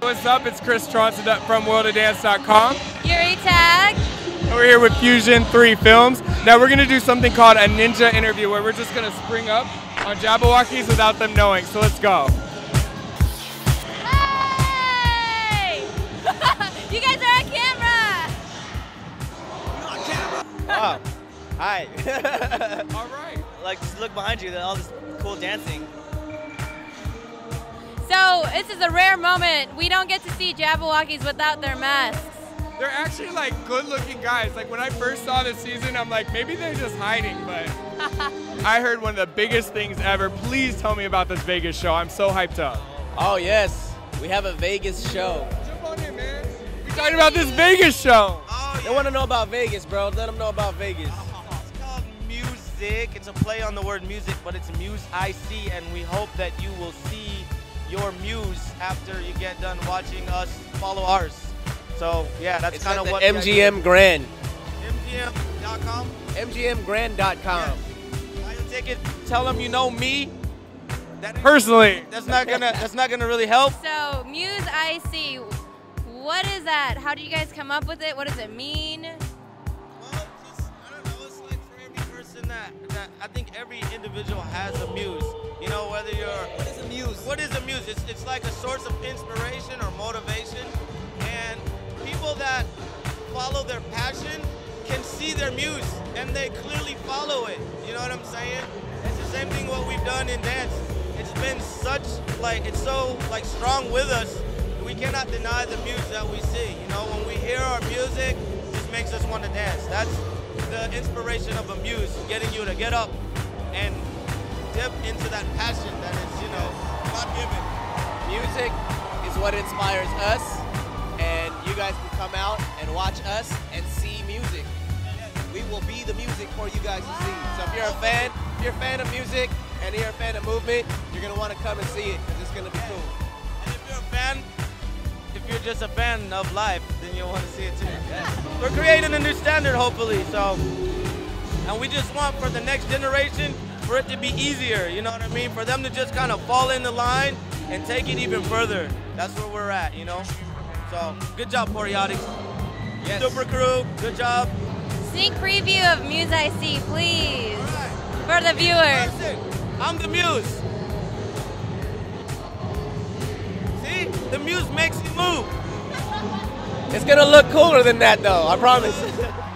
What's up? It's Chris Trondsen from worldofdance.com. Yuri Tag. We're here with Fusion 3 Films. Now we're going to do something called a ninja interview where we're just going to spring up on Jabbawockeez without them knowing. So let's go. Hey! you guys are on camera. Wow. Hi. All right. like, just look behind you. All this cool dancing. So this is a rare moment. We don't get to see Jabbawockeez without their masks. They're actually like good looking guys. Like when I first saw this season, I'm like, maybe they're just hiding, but I heard one of the biggest things ever. Please tell me about this Vegas show. I'm so hyped up. Oh yes, we have a Vegas show. Jump on in, man. We're talking about this Vegas show. They want to know about Vegas, bro. Let them know about Vegas. It's called music. It's a play on the word music, but it's Muse IC, and we hope that you will see your muse after you get done watching us follow ours. So yeah, that's kind of what MGM Grand. MGM.com. MGMGrand.com. Buy your ticket. Tell them you know me. That Personally. That's not gonna. That's not gonna really help. So Muse IC, what is that? How do you guys come up with it? What does it mean? I think every individual has a muse. You know, whether you're What is a muse? what is a muse? It's, it's like a source of inspiration or motivation, and people that follow their passion can see their muse and they clearly follow it. You know what I'm saying? It's the same thing what we've done in dance. It's been such like it's so like strong with us. We cannot deny the muse that we see. You know, when we hear our music, it just makes us want to dance. That's the inspiration of a muse, getting you to get up and dip into that passion that is, you know, God given. Music is what inspires us, and you guys can come out and watch us and see music. We will be the music for you guys to see. So if you're a fan, if you're a fan of music and you're a fan of movement, you're gonna want to come and see it because it's gonna be cool. You're just a fan of life, then you'll want to see it too. We're creating a new standard, hopefully. So, and we just want for the next generation for it to be easier. You know what I mean? For them to just kind of fall in the line and take it even further. That's where we're at. You know. So, good job, Poreotics. Yes. Super crew. Good job. Sneak preview of Muse IC, please, All right. for the viewers. I'm the muse. The muse makes you move. It's gonna look cooler than that, though. I promise.